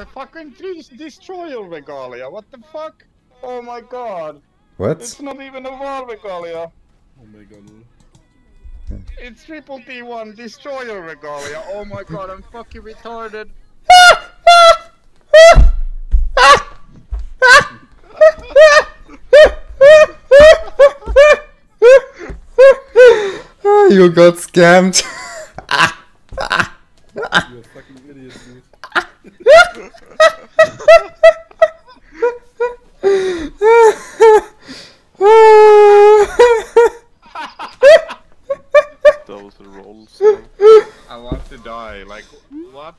The fucking trees destroy your regalia. What the fuck? Oh my god. What? It's not even a Vaal regalia. Oh my god. It's triple T1 destroyer regalia. Oh my god, I'm fucking retarded. Ah, you got scammed. you fucking idiot, dude. Those rolls. I want to die. Like, what?